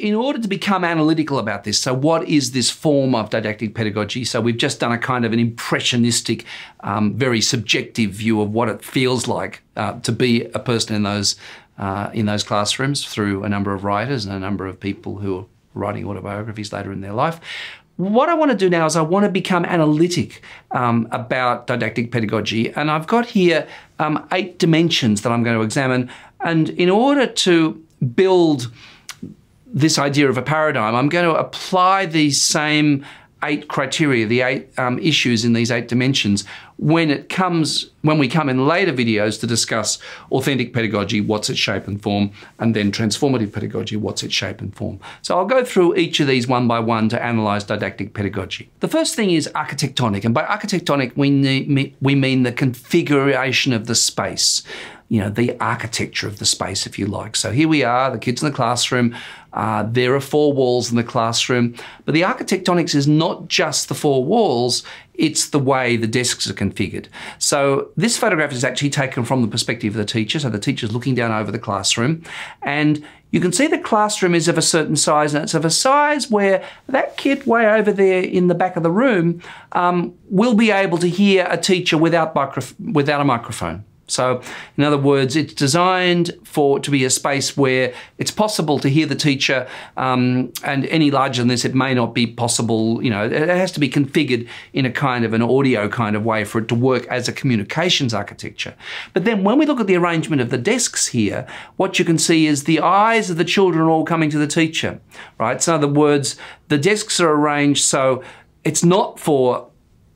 in order to become analytical about this, so what is this form of didactic pedagogy? So we've just done a kind of an impressionistic, um, very subjective view of what it feels like uh, to be a person in those uh, in those classrooms through a number of writers and a number of people who are writing autobiographies later in their life. What I want to do now is I want to become analytic um, about didactic pedagogy, and I've got here um, eight dimensions that I'm going to examine. And in order to build this idea of a paradigm, I'm going to apply these same eight criteria, the eight um, issues in these eight dimensions, when it comes, when we come in later videos to discuss authentic pedagogy, what's its shape and form, and then transformative pedagogy, what's its shape and form. So I'll go through each of these one by one to analyze didactic pedagogy. The first thing is architectonic, and by architectonic we, we mean the configuration of the space you know, the architecture of the space, if you like. So here we are, the kids in the classroom. Uh, there are four walls in the classroom, but the architectonics is not just the four walls, it's the way the desks are configured. So this photograph is actually taken from the perspective of the teacher. So the teacher's looking down over the classroom and you can see the classroom is of a certain size and it's of a size where that kid way over there in the back of the room um, will be able to hear a teacher without, without a microphone. So, in other words, it's designed for to be a space where it's possible to hear the teacher, um, and any larger than this, it may not be possible. You know, it has to be configured in a kind of an audio kind of way for it to work as a communications architecture. But then, when we look at the arrangement of the desks here, what you can see is the eyes of the children are all coming to the teacher, right? So, in other words, the desks are arranged so it's not for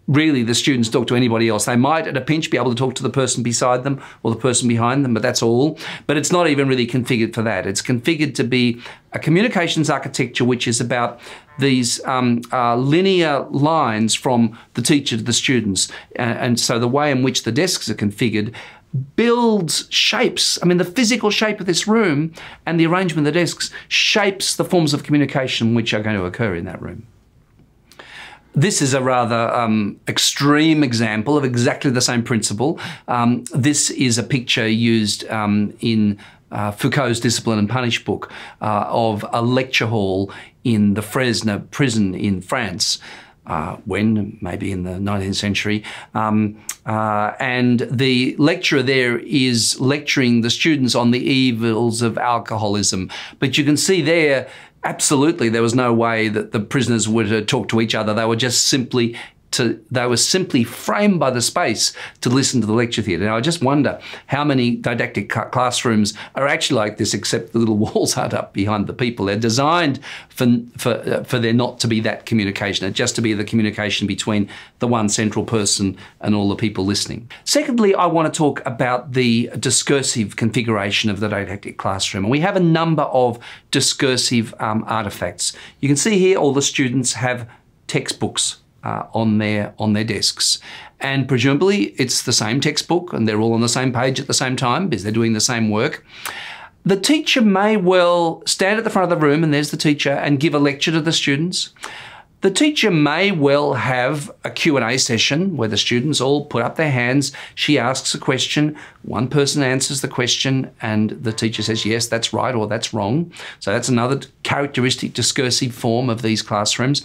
really the students talk to anybody else. They might, at a pinch, be able to talk to the person beside them or the person behind them, but that's all. But it's not even really configured for that. It's configured to be a communications architecture which is about these um, uh, linear lines from the teacher to the students. and so the way in which the desks are configured builds shapes. I mean, the physical shape of this room and the arrangement of the desks shapes the forms of communication which are going to occur in that room. This is a rather um, extreme example of exactly the same principle. Um, this is a picture used um, in uh, Foucault's Discipline and Punish book uh, of a lecture hall in the Fresnes prison in France. Uh, when, maybe in the 19th century. Um, uh, and the lecturer there is lecturing the students on the evils of alcoholism. But you can see there absolutely there was no way that the prisoners would talk to each other. They were just simply to, they were simply framed by the space to listen to the lecture theatre. Now, I just wonder how many didactic classrooms are actually like this, except the little walls aren't up behind the people. They're designed for, for, uh, for there not to be that communication, just to be the communication between the one central person and all the people listening. Secondly, I want to talk about the discursive configuration of the didactic classroom. And we have a number of discursive um, artifacts. You can see here all the students have textbooks uh, on their on their desks. And presumably it's the same textbook and they're all on the same page at the same time because they're doing the same work. The teacher may well stand at the front of the room and there's the teacher and give a lecture to the students. The teacher may well have a Q&A session where the students all put up their hands. She asks a question, one person answers the question and the teacher says, yes, that's right or that's wrong. So that's another characteristic discursive form of these classrooms.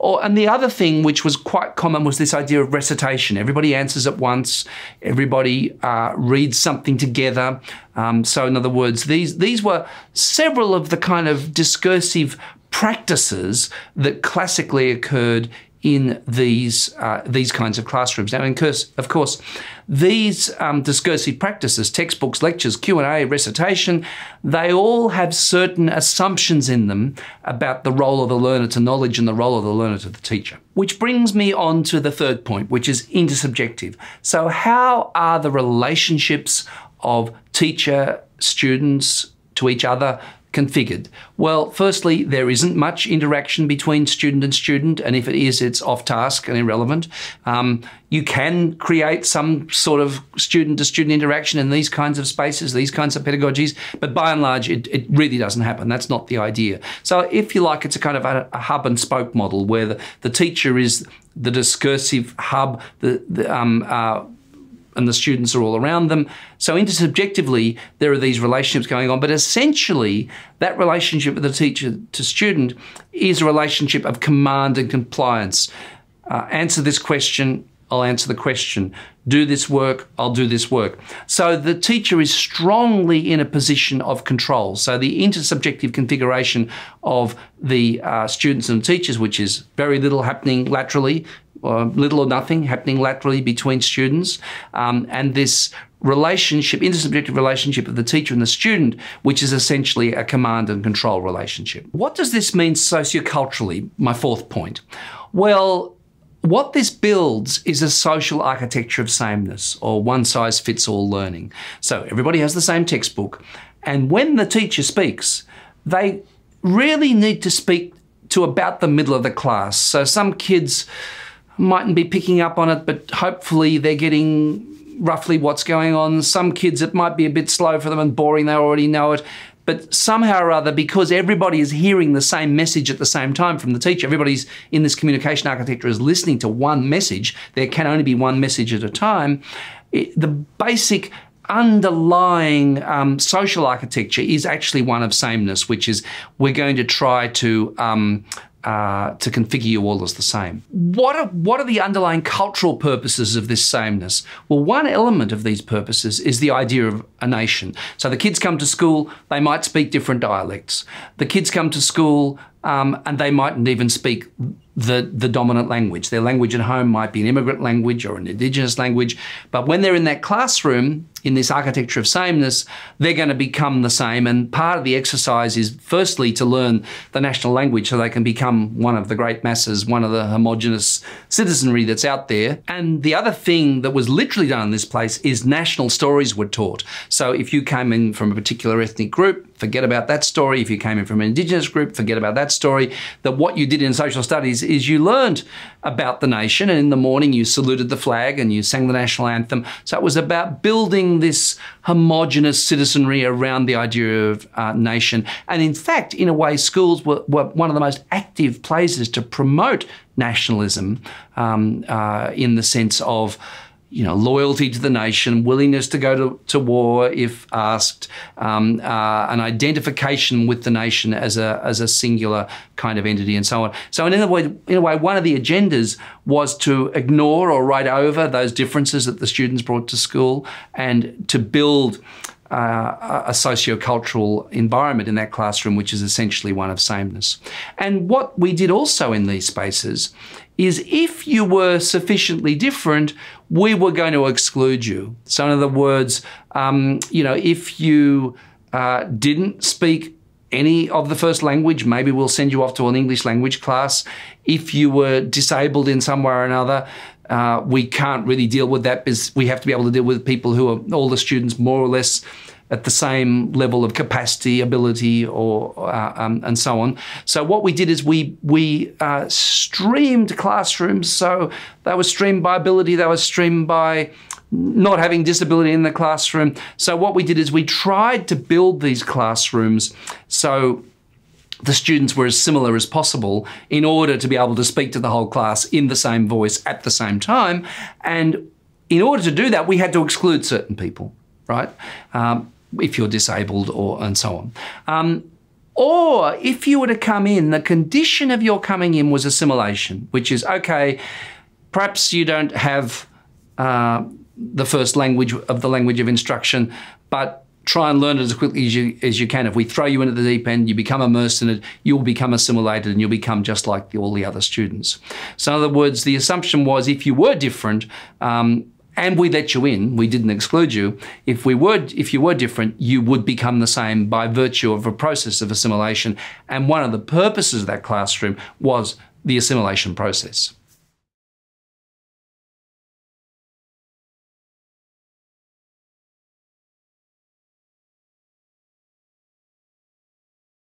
Or, and the other thing which was quite common was this idea of recitation. Everybody answers at once. Everybody uh, reads something together. Um, so in other words, these, these were several of the kind of discursive practices that classically occurred in these uh, these kinds of classrooms. Now, of course, these um, discursive practices, textbooks, lectures, Q and A, recitation, they all have certain assumptions in them about the role of the learner to knowledge and the role of the learner to the teacher. Which brings me on to the third point, which is intersubjective. So, how are the relationships of teacher, students to each other configured? Well, firstly, there isn't much interaction between student and student, and if it is, it's off task and irrelevant. Um, you can create some sort of student to student interaction in these kinds of spaces, these kinds of pedagogies, but by and large, it, it really doesn't happen. That's not the idea. So, if you like, it's a kind of a, a hub and spoke model where the, the teacher is the discursive hub, the, the um, uh, and the students are all around them. So intersubjectively, there are these relationships going on, but essentially, that relationship of the teacher to student is a relationship of command and compliance. Uh, answer this question, I'll answer the question. Do this work, I'll do this work. So the teacher is strongly in a position of control. So the intersubjective configuration of the uh, students and teachers, which is very little happening laterally, little or nothing happening laterally between students, um, and this relationship, intersubjective relationship of the teacher and the student, which is essentially a command and control relationship. What does this mean socioculturally? My fourth point. Well, what this builds is a social architecture of sameness or one size fits all learning. So everybody has the same textbook. And when the teacher speaks, they really need to speak to about the middle of the class. So some kids mightn't be picking up on it, but hopefully they're getting roughly what's going on. Some kids, it might be a bit slow for them and boring, they already know it. But somehow or other, because everybody is hearing the same message at the same time from the teacher, everybody's in this communication architecture is listening to one message. There can only be one message at a time. It, the basic underlying um, social architecture is actually one of sameness, which is we're going to try to um, uh, to configure you all as the same. What are, what are the underlying cultural purposes of this sameness? Well, one element of these purposes is the idea of a nation. So the kids come to school, they might speak different dialects. The kids come to school um, and they mightn't even speak the, the dominant language. Their language at home might be an immigrant language or an indigenous language, but when they're in that classroom, in this architecture of sameness, they're going to become the same. And part of the exercise is firstly to learn the national language so they can become one of the great masses, one of the homogenous citizenry that's out there. And the other thing that was literally done in this place is national stories were taught. So if you came in from a particular ethnic group, forget about that story. If you came in from an indigenous group, forget about that story. That what you did in social studies is you learned about the nation, and in the morning you saluted the flag and you sang the national anthem. So it was about building this homogenous citizenry around the idea of uh, nation. And in fact, in a way, schools were, were one of the most active places to promote nationalism um, uh, in the sense of you know, loyalty to the nation, willingness to go to, to war if asked, um, uh, an identification with the nation as a, as a singular kind of entity and so on. So in a, way, in a way, one of the agendas was to ignore or write over those differences that the students brought to school and to build uh, a sociocultural environment in that classroom, which is essentially one of sameness. And what we did also in these spaces is if you were sufficiently different, we were going to exclude you. So, in other words, um, you know, if you uh, didn't speak any of the first language, maybe we'll send you off to an English language class. If you were disabled in some way or another, uh, we can't really deal with that because we have to be able to deal with people who are all the students more or less at the same level of capacity, ability, or uh, um, and so on. So what we did is we we uh, streamed classrooms. So they were streamed by ability. They were streamed by not having disability in the classroom. So what we did is we tried to build these classrooms so the students were as similar as possible in order to be able to speak to the whole class in the same voice at the same time. And in order to do that, we had to exclude certain people, right? Um, if you're disabled or and so on. Um, or if you were to come in, the condition of your coming in was assimilation, which is okay, perhaps you don't have uh, the first language of the language of instruction, but try and learn it as quickly as you, as you can. If we throw you into the deep end, you become immersed in it, you'll become assimilated and you'll become just like the, all the other students. So, in other words, the assumption was if you were different, um, and we let you in, we didn't exclude you. If we were, if you were different, you would become the same by virtue of a process of assimilation. And one of the purposes of that classroom was the assimilation process.